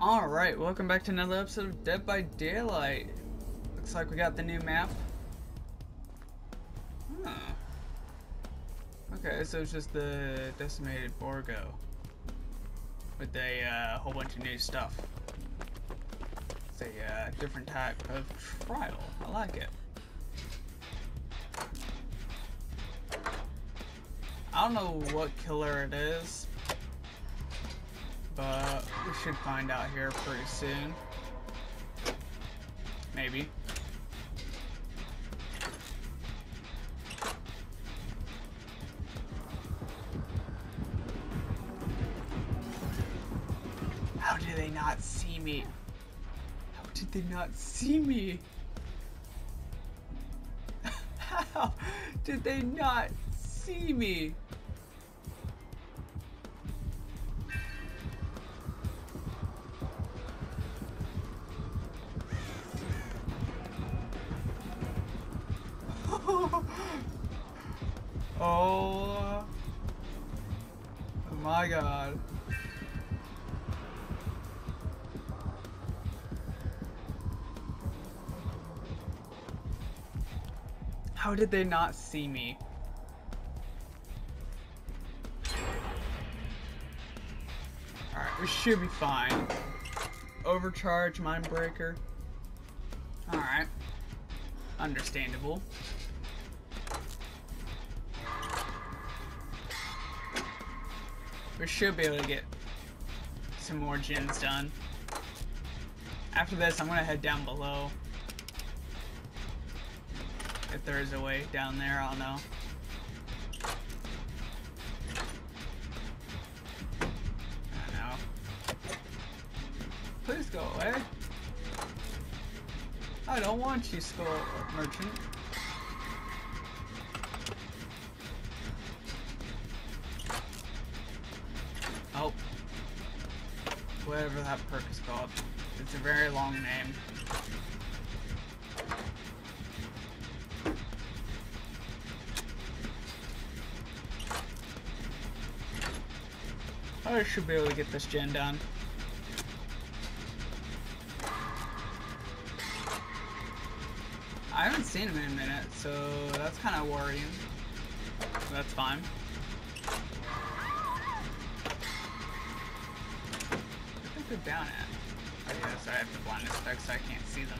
Alright, welcome back to another episode of Dead by Daylight. Looks like we got the new map. Huh. Okay, so it's just the decimated Borgo. With a uh, whole bunch of new stuff. It's a uh, different type of trial. I like it. I don't know what killer it is, but we should find out here pretty soon. Maybe. How did they not see me? How did they not see me? How did they not see me? My god. How did they not see me? Alright, we should be fine. Overcharge Mindbreaker. Alright. Understandable. We should be able to get some more gens done. After this, I'm gonna head down below. If there is a way down there, I'll know. Please go away. I don't want you, Skull Merchant. Whatever that perk is called. It's a very long name. I should be able to get this gen done. I haven't seen him in a minute, so that's kind of worrying. That's fine. Think down at. Oh sorry, I have the blindness effect, so I can't see them.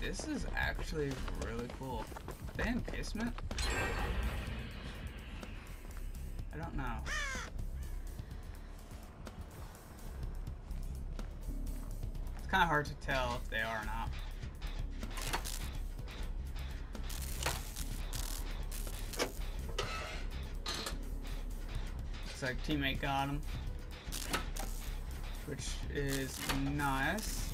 This is actually really cool. They in basement? Don't. It's kind of hard to tell if they are or not. Looks like teammate got him. Which is nice.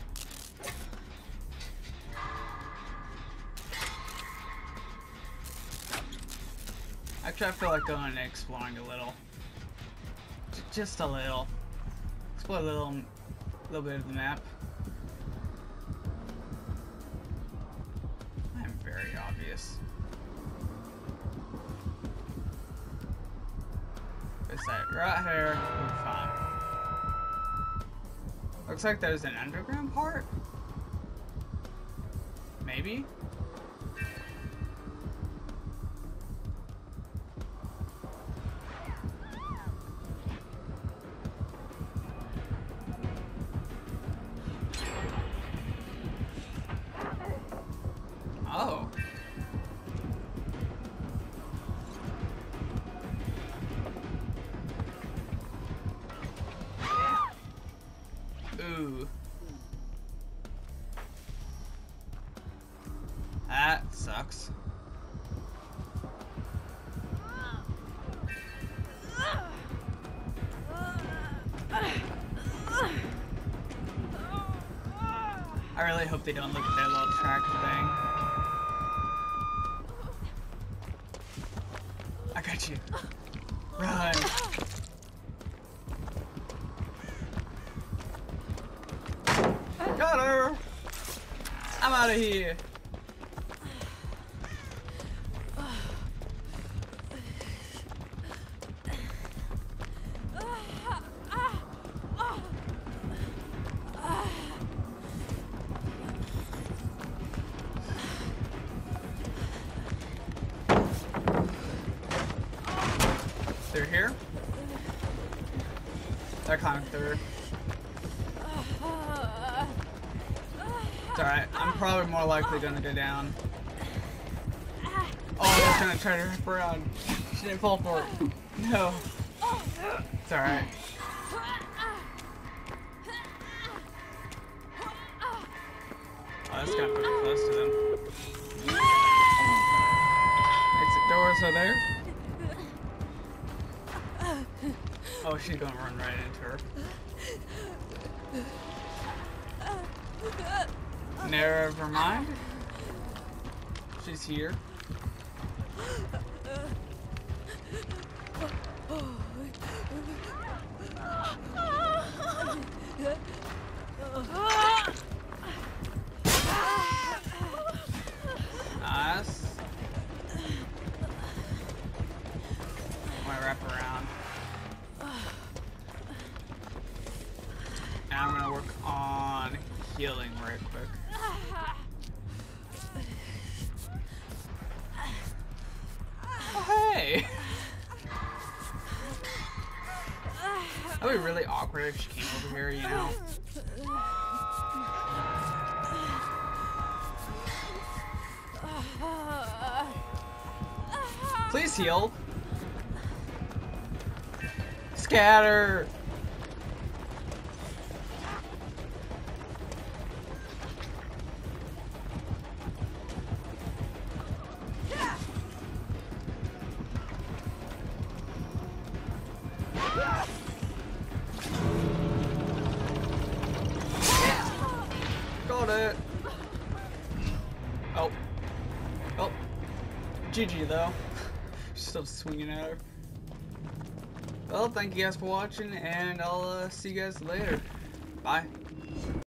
Actually, I feel like going and exploring a little. J just a little. Explore a little, little bit of the map. I am very obvious. It's like right here, we're fine. Looks like there's an underground part? Maybe? I really hope they don't look at their little track thing. I got you. Run. Got her. I'm out of here. They're here. They're climbing through. It's alright. I'm probably more likely gonna go down. Oh, they're gonna try to wrap around. She didn't fall for it. No. It's alright. Oh, that's kind of pretty close to them. Exit doors are there. Oh, she's gonna run right into her. Never mind. She's here. Oh, healing right quick. Oh, hey! That'd be really awkward if she came over here, you know? Please heal. Scatter! Got it. Oh. Oh. GG though. Still swinging at her. Well, thank you guys for watching, and I'll uh, see you guys later. Bye.